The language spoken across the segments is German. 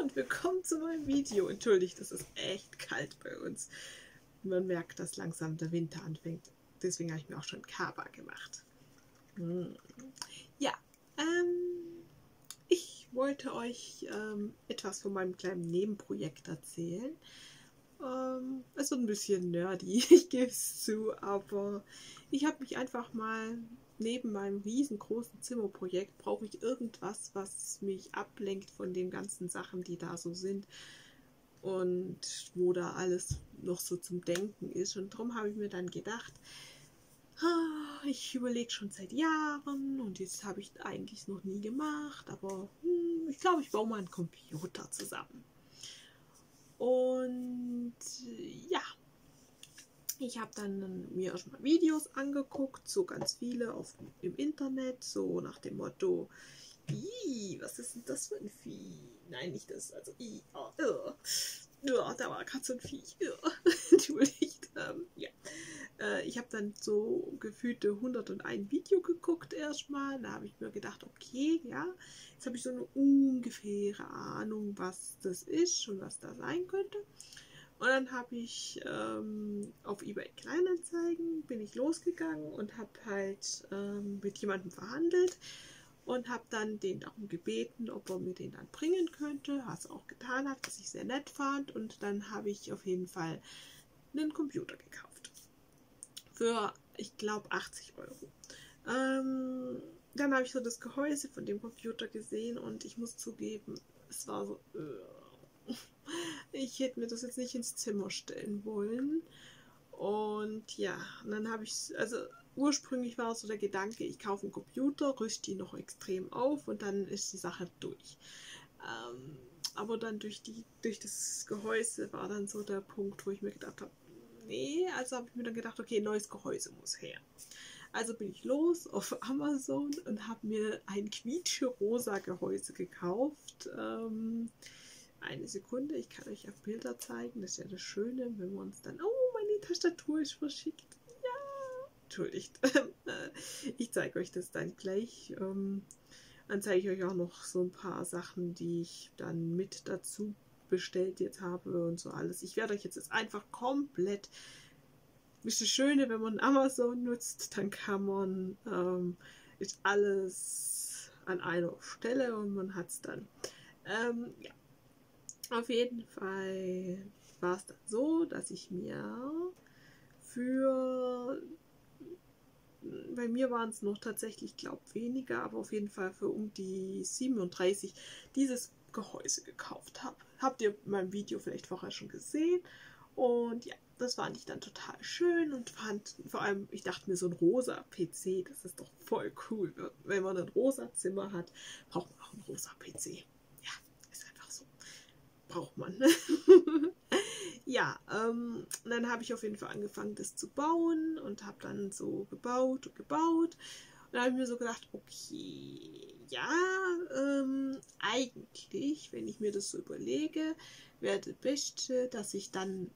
und willkommen zu meinem Video. Entschuldigt, es ist echt kalt bei uns. Man merkt, dass langsam der Winter anfängt. Deswegen habe ich mir auch schon Kaba gemacht. Hm. Ja, ähm, ich wollte euch ähm, etwas von meinem kleinen Nebenprojekt erzählen. Ähm, es wird ein bisschen nerdy, ich gebe es zu, aber ich habe mich einfach mal neben meinem riesengroßen Zimmerprojekt brauche ich irgendwas, was mich ablenkt von den ganzen Sachen, die da so sind und wo da alles noch so zum Denken ist. Und darum habe ich mir dann gedacht, ah, ich überlege schon seit Jahren und jetzt habe ich eigentlich noch nie gemacht, aber hm, ich glaube, ich baue mal einen Computer zusammen. Und ja, ich habe dann mir erstmal Videos angeguckt, so ganz viele auf, im Internet, so nach dem Motto, was ist denn das für ein Vieh? Nein, nicht das, also oh, oh, oh, da war gerade so ein Viech. Oh, Entschuldigt. Ähm, ja. Äh, ich habe dann so gefühlte 101 Video geguckt erstmal. Da habe ich mir gedacht, okay, ja, jetzt habe ich so eine ungefähre Ahnung, was das ist und was da sein könnte. Und dann habe ich ähm, auf eBay Kleinanzeigen bin ich losgegangen und habe halt ähm, mit jemandem verhandelt und habe dann den darum gebeten, ob er mir den dann bringen könnte, was er auch getan hat, was ich sehr nett fand. Und dann habe ich auf jeden Fall einen Computer gekauft. Für, ich glaube, 80 Euro. Ähm, dann habe ich so das Gehäuse von dem Computer gesehen und ich muss zugeben, es war so. Äh, ich hätte mir das jetzt nicht ins Zimmer stellen wollen. Und ja, und dann habe ich, also ursprünglich war so der Gedanke, ich kaufe einen Computer, rüste ihn noch extrem auf und dann ist die Sache durch. Ähm, aber dann durch, die, durch das Gehäuse war dann so der Punkt, wo ich mir gedacht habe, nee, also habe ich mir dann gedacht, okay, neues Gehäuse muss her. Also bin ich los auf Amazon und habe mir ein quietsche-rosa Gehäuse gekauft. Ähm, eine Sekunde, ich kann euch ja Bilder zeigen. Das ist ja das Schöne, wenn wir uns dann. Oh, meine Tastatur ist verschickt. Ja, entschuldigt. ich zeige euch das dann gleich. Ähm, dann zeige ich euch auch noch so ein paar Sachen, die ich dann mit dazu bestellt jetzt habe und so alles. Ich werde euch jetzt einfach komplett. Ist das Schöne, wenn man Amazon nutzt, dann kann man ähm, ist alles an einer Stelle und man hat es dann. Ähm, ja, auf jeden Fall war es dann so, dass ich mir für bei mir waren es noch tatsächlich, glaube weniger, aber auf jeden Fall für um die 37 dieses Gehäuse gekauft habe. Habt ihr mein Video vielleicht vorher schon gesehen? Und ja, das fand ich dann total schön und fand vor allem, ich dachte mir, so ein rosa PC, das ist doch voll cool. Wenn man ein rosa Zimmer hat, braucht man auch ein rosa PC braucht man. ja, ähm, dann habe ich auf jeden Fall angefangen, das zu bauen und habe dann so gebaut und gebaut. Und da habe ich mir so gedacht, okay, ja, ähm, eigentlich, wenn ich mir das so überlege, wäre das Beste, dass ich dann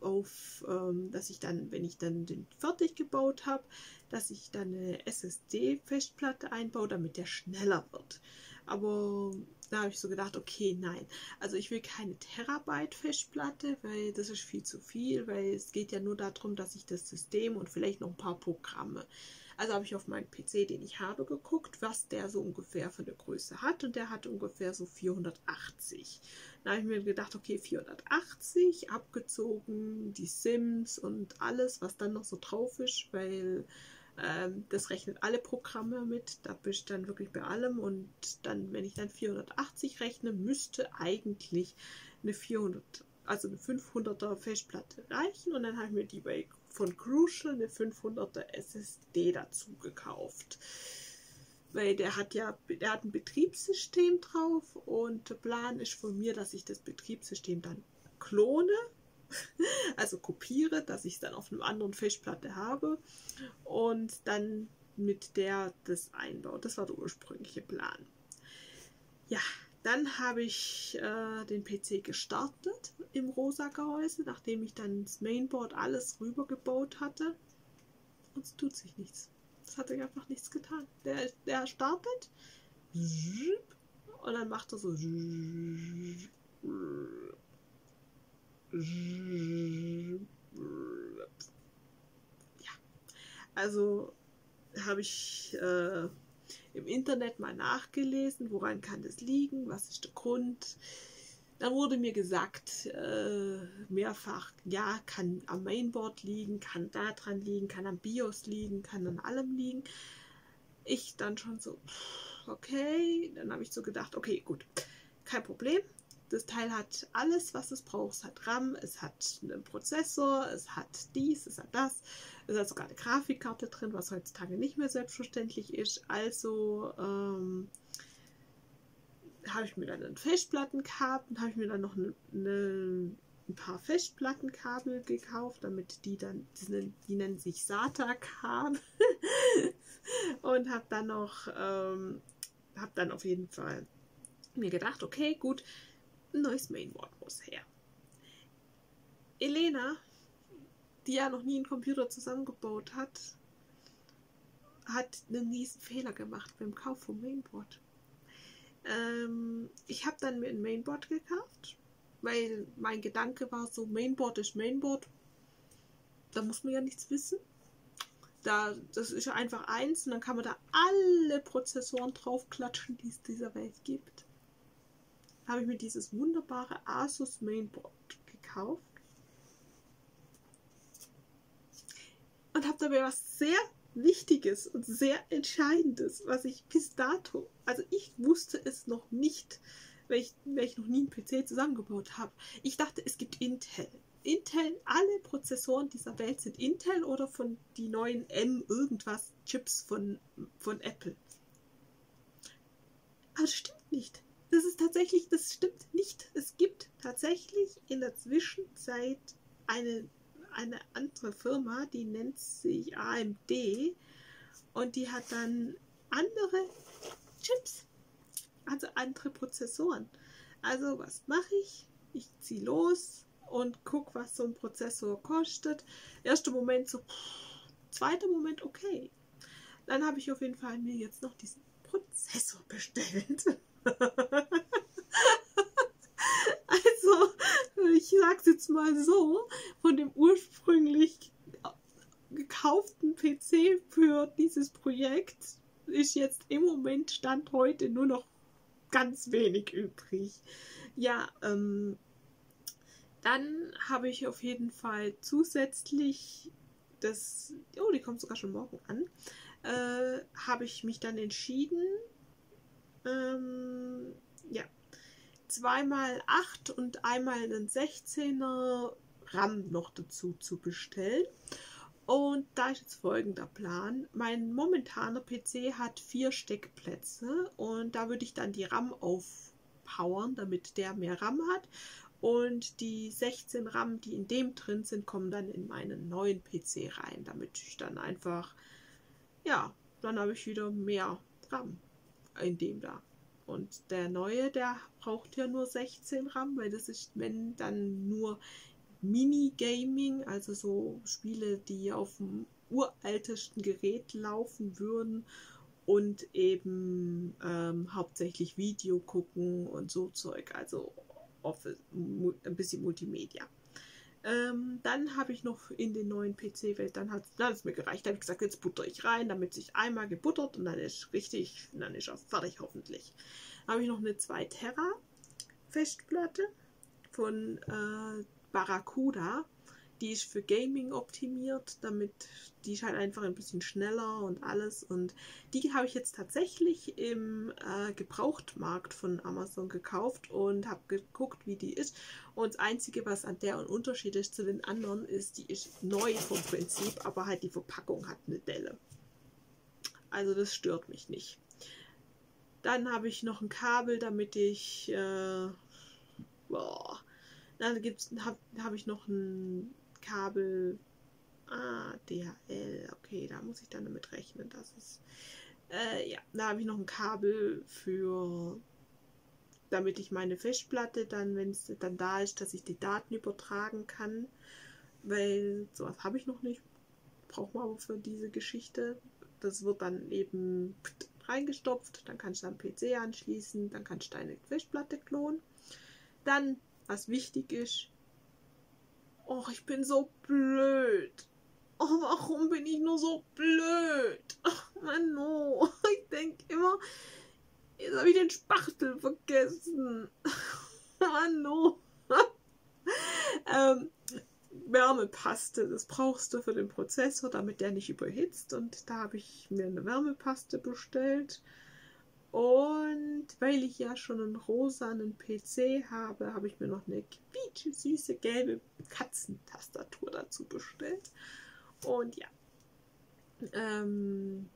auf, ähm, dass ich dann, wenn ich dann den fertig gebaut habe, dass ich dann eine SSD-Festplatte einbaue, damit der schneller wird. Aber da habe ich so gedacht, okay, nein. Also ich will keine Terabyte Festplatte, weil das ist viel zu viel, weil es geht ja nur darum, dass ich das System und vielleicht noch ein paar Programme. Also habe ich auf meinen PC, den ich habe, geguckt, was der so ungefähr für eine Größe hat und der hat ungefähr so 480. Da habe ich mir gedacht, okay, 480 abgezogen, die Sims und alles, was dann noch so drauf ist, weil ähm, das rechnet alle Programme mit. Da bin ich dann wirklich bei allem. Und dann, wenn ich dann 480 rechne, müsste eigentlich eine 400, also eine 500er Festplatte reichen. Und dann habe ich mir die bei von Crucial eine 500er SSD dazu gekauft. Weil der hat ja, der hat ein Betriebssystem drauf und der Plan ist von mir, dass ich das Betriebssystem dann klone also kopiere, dass ich es dann auf einer anderen Festplatte habe und dann mit der das einbaue. Das war der ursprüngliche Plan. Ja, dann habe ich äh, den PC gestartet im rosa Gehäuse, nachdem ich dann das Mainboard alles rübergebaut hatte. Und es tut sich nichts. Es hat sich einfach nichts getan. Der, der startet und dann macht er so. Also habe ich äh, im Internet mal nachgelesen, woran kann das liegen, was ist der Grund. Dann wurde mir gesagt, äh, mehrfach, ja, kann am Mainboard liegen, kann da dran liegen, kann am BIOS liegen, kann an allem liegen. Ich dann schon so, okay, dann habe ich so gedacht, okay, gut, kein Problem. Das Teil hat alles, was es braucht. Es hat RAM, es hat einen Prozessor, es hat dies, es hat das. Es hat sogar eine Grafikkarte drin, was heutzutage nicht mehr selbstverständlich ist. Also ähm, habe ich mir dann ein Festplattenkabel, habe ich mir dann noch eine, eine, ein paar Festplattenkabel gekauft, damit die dann, die nennen, die nennen sich SATA-Kabel und habe dann noch, ähm, habe dann auf jeden Fall mir gedacht, okay, gut, ein neues Mainboard muss her. Elena, die ja noch nie einen Computer zusammengebaut hat, hat einen riesen Fehler gemacht beim Kauf vom Mainboard. Ähm, ich habe dann mir ein Mainboard gekauft, weil mein Gedanke war so, Mainboard ist Mainboard. Da muss man ja nichts wissen. Da, das ist ja einfach eins und dann kann man da alle Prozessoren draufklatschen, die es dieser Welt gibt habe ich mir dieses wunderbare Asus Mainboard gekauft und habe dabei was sehr Wichtiges und sehr Entscheidendes, was ich bis dato, also ich wusste es noch nicht, weil ich, weil ich noch nie einen PC zusammengebaut habe. Ich dachte, es gibt Intel. Intel, alle Prozessoren dieser Welt sind Intel oder von die neuen M irgendwas Chips von, von Apple. Aber das stimmt nicht das ist tatsächlich, das stimmt nicht. Es gibt tatsächlich in der Zwischenzeit eine, eine andere Firma, die nennt sich AMD und die hat dann andere Chips, also andere Prozessoren. Also was mache ich? Ich ziehe los und gucke, was so ein Prozessor kostet. Erster Moment so, zweiter Moment okay. Dann habe ich auf jeden Fall mir jetzt noch diesen Prozessor bestellt. also, ich sag's jetzt mal so, von dem ursprünglich gekauften PC für dieses Projekt ist jetzt im Moment Stand heute nur noch ganz wenig übrig. Ja, ähm, dann habe ich auf jeden Fall zusätzlich das, oh, die kommt sogar schon morgen an, äh, habe ich mich dann entschieden, ähm, ja, zweimal 8 und einmal einen 16er RAM noch dazu zu bestellen. Und da ist jetzt folgender Plan. Mein momentaner PC hat vier Steckplätze und da würde ich dann die RAM aufpowern, damit der mehr RAM hat. Und die 16 RAM, die in dem drin sind, kommen dann in meinen neuen PC rein, damit ich dann einfach, ja, dann habe ich wieder mehr RAM in dem da. Und der neue, der braucht ja nur 16 RAM, weil das ist, wenn dann nur Mini-Gaming, also so Spiele, die auf dem uraltesten Gerät laufen würden und eben ähm, hauptsächlich Video gucken und so Zeug, also ein bisschen Multimedia. Ähm, dann habe ich noch in den neuen PC-Welt, dann hat es mir gereicht. Da habe ich gesagt, jetzt butter ich rein, damit sich einmal gebuttert und dann ist richtig, dann ist er fertig hoffentlich. Dann habe ich noch eine 2 Terra Festplatte von äh, Barracuda die ist für Gaming optimiert, damit die ist halt einfach ein bisschen schneller und alles. Und die habe ich jetzt tatsächlich im äh, Gebrauchtmarkt von Amazon gekauft und habe geguckt, wie die ist. Und das Einzige, was an der ein Unterschied ist zu den anderen, ist, die ist neu vom Prinzip, aber halt die Verpackung hat eine Delle. Also das stört mich nicht. Dann habe ich noch ein Kabel, damit ich... Äh, boah, dann habe hab ich noch ein Kabel. Ah, DHL. Okay, da muss ich dann damit rechnen. Das ist. Äh, ja, da habe ich noch ein Kabel für. Damit ich meine Festplatte dann, wenn es dann da ist, dass ich die Daten übertragen kann. Weil sowas habe ich noch nicht. Braucht man aber für diese Geschichte. Das wird dann eben reingestopft, dann kannst du am PC anschließen, dann kannst du deine Festplatte klonen. Dann, was wichtig ist, oh, ich bin so blöd. Oh, warum bin ich nur so blöd? Ach, Mann. Ich denke immer, jetzt habe ich den Spachtel vergessen. Mann, ähm, Wärmepaste, das brauchst du für den Prozessor, damit der nicht überhitzt. Und da habe ich mir eine Wärmepaste bestellt. Und weil ich ja schon einen rosanen PC habe, habe ich mir noch eine süße gelbe Katzentastatur dazu bestellt. Und ja. Ähm,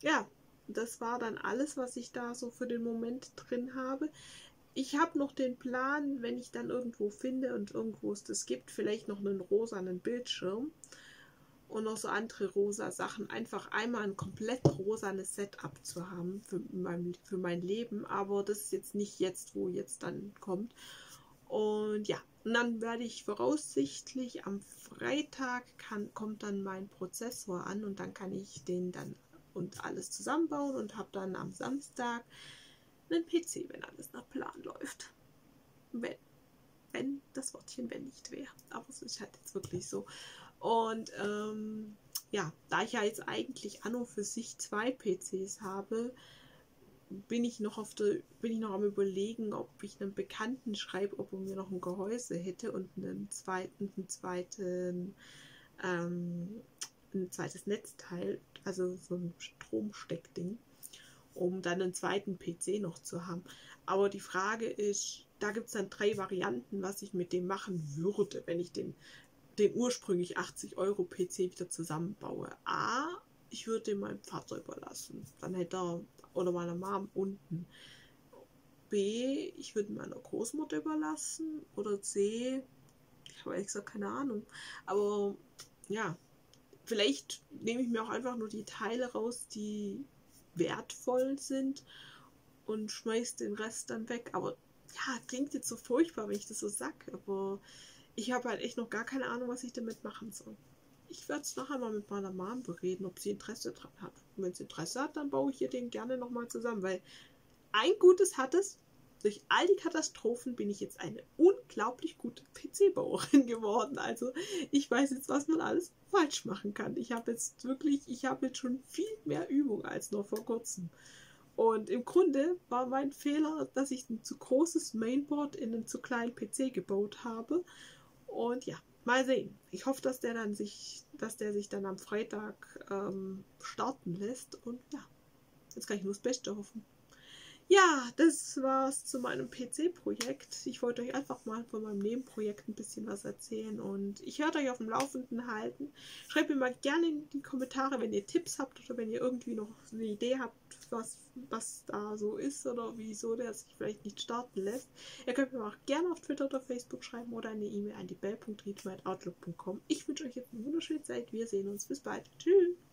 ja, das war dann alles, was ich da so für den Moment drin habe ich habe noch den Plan, wenn ich dann irgendwo finde und irgendwo es das gibt, vielleicht noch einen rosanen Bildschirm und noch so andere rosa Sachen. Einfach einmal ein komplett rosanes Setup zu haben für mein, für mein Leben. Aber das ist jetzt nicht jetzt, wo jetzt dann kommt. Und ja, und dann werde ich voraussichtlich am Freitag kann, kommt dann mein Prozessor an und dann kann ich den dann und alles zusammenbauen und habe dann am Samstag einen PC, wenn alles nach Plan läuft. Wenn. Wenn das Wortchen wenn nicht wäre. Aber es ist halt jetzt wirklich so. Und ähm, ja, da ich ja jetzt eigentlich an und für sich zwei PCs habe, bin ich noch auf der, bin ich noch am überlegen, ob ich einem Bekannten schreibe, ob er mir noch ein Gehäuse hätte und einen zweiten, einen zweiten, ähm, ein zweites Netzteil, also so ein Stromsteckding um dann einen zweiten PC noch zu haben. Aber die Frage ist, da gibt es dann drei Varianten, was ich mit dem machen würde, wenn ich den, den ursprünglich 80 Euro PC wieder zusammenbaue. A, ich würde den meinem Vater überlassen. Dann hätte er, oder meiner Mom unten. B, ich würde meiner Großmutter überlassen. Oder C, ich habe ehrlich gesagt keine Ahnung. Aber ja, vielleicht nehme ich mir auch einfach nur die Teile raus, die wertvoll sind und schmeißt den Rest dann weg. Aber ja, klingt jetzt so furchtbar, wenn ich das so sage, aber ich habe halt echt noch gar keine Ahnung, was ich damit machen soll. Ich werde es nachher mal mit meiner Mom bereden, ob sie Interesse dran hat. Und wenn sie Interesse hat, dann baue ich ihr den gerne nochmal zusammen, weil ein Gutes hat es, durch all die Katastrophen bin ich jetzt eine unglaublich gute PC-Bauerin geworden. Also ich weiß jetzt, was man alles falsch machen kann. Ich habe jetzt wirklich, ich habe jetzt schon viel mehr Übung als noch vor kurzem. Und im Grunde war mein Fehler, dass ich ein zu großes Mainboard in einen zu kleinen PC gebaut habe. Und ja, mal sehen. Ich hoffe, dass der dann sich, dass der sich dann am Freitag ähm, starten lässt. Und ja, jetzt kann ich nur das Beste hoffen. Ja, das war's zu meinem PC-Projekt. Ich wollte euch einfach mal von meinem Nebenprojekt ein bisschen was erzählen und ich werde euch auf dem Laufenden halten. Schreibt mir mal gerne in die Kommentare, wenn ihr Tipps habt oder wenn ihr irgendwie noch eine Idee habt, was, was da so ist oder wieso der sich vielleicht nicht starten lässt. Ihr könnt mir auch gerne auf Twitter oder Facebook schreiben oder eine E-Mail an die bell.outlook.com. Ich wünsche euch jetzt eine wunderschöne Zeit. Wir sehen uns. Bis bald. Tschüss.